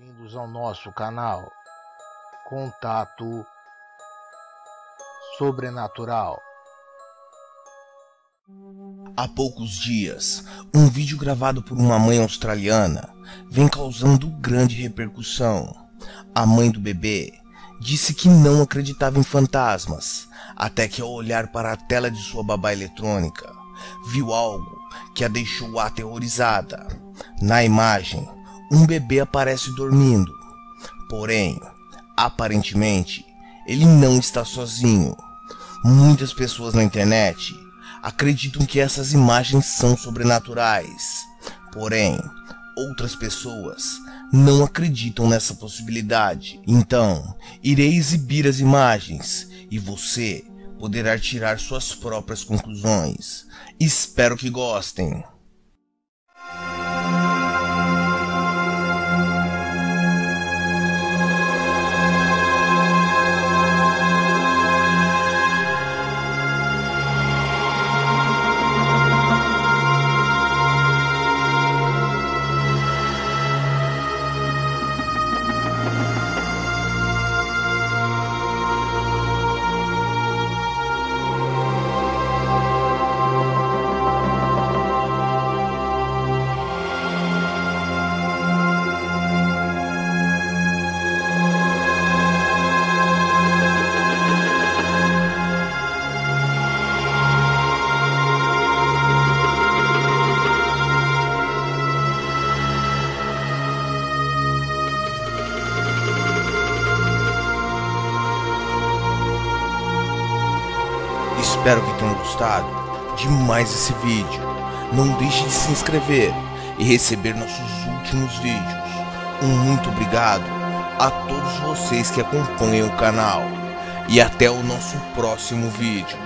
Bem-vindos ao nosso canal Contato Sobrenatural. Há poucos dias, um vídeo gravado por uma mãe australiana vem causando grande repercussão. A mãe do bebê disse que não acreditava em fantasmas, até que ao olhar para a tela de sua babá eletrônica, viu algo que a deixou aterrorizada. Na imagem, um bebê aparece dormindo. Porém, aparentemente, ele não está sozinho. Muitas pessoas na internet acreditam que essas imagens são sobrenaturais. Porém, outras pessoas não acreditam nessa possibilidade. Então, irei exibir as imagens e você poderá tirar suas próprias conclusões. Espero que gostem. Espero que tenham gostado demais esse vídeo. Não deixe de se inscrever e receber nossos últimos vídeos. Um muito obrigado a todos vocês que acompanham o canal. E até o nosso próximo vídeo.